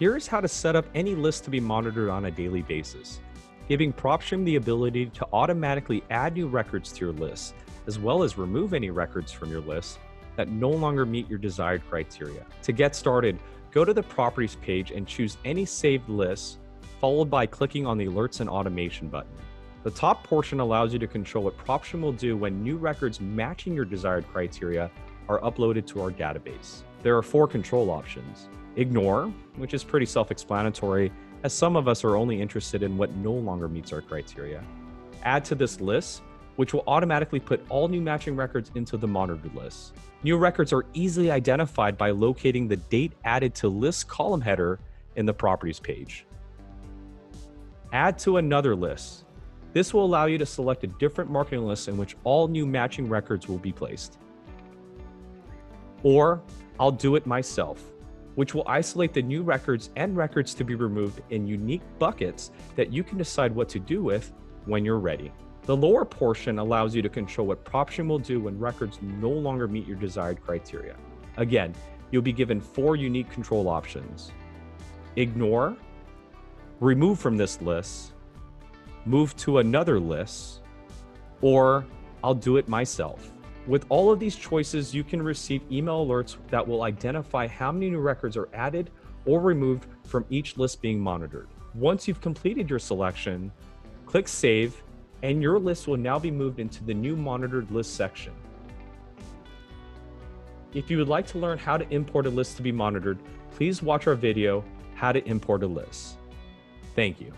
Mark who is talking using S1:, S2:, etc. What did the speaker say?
S1: Here is how to set up any list to be monitored on a daily basis, giving PropStream the ability to automatically add new records to your list, as well as remove any records from your list that no longer meet your desired criteria. To get started, go to the Properties page and choose any saved list, followed by clicking on the Alerts and Automation button. The top portion allows you to control what PropStream will do when new records matching your desired criteria are uploaded to our database. There are four control options. Ignore, which is pretty self explanatory, as some of us are only interested in what no longer meets our criteria. Add to this list, which will automatically put all new matching records into the monitored list. New records are easily identified by locating the date added to list column header in the properties page. Add to another list. This will allow you to select a different marketing list in which all new matching records will be placed. Or I'll do it myself, which will isolate the new records and records to be removed in unique buckets that you can decide what to do with when you're ready. The lower portion allows you to control what PropStream will do when records no longer meet your desired criteria. Again, you'll be given four unique control options ignore, remove from this list, move to another list, or I'll do it myself. With all of these choices, you can receive email alerts that will identify how many new records are added or removed from each list being monitored. Once you've completed your selection, click Save, and your list will now be moved into the new monitored list section. If you would like to learn how to import a list to be monitored, please watch our video, How to Import a List. Thank you.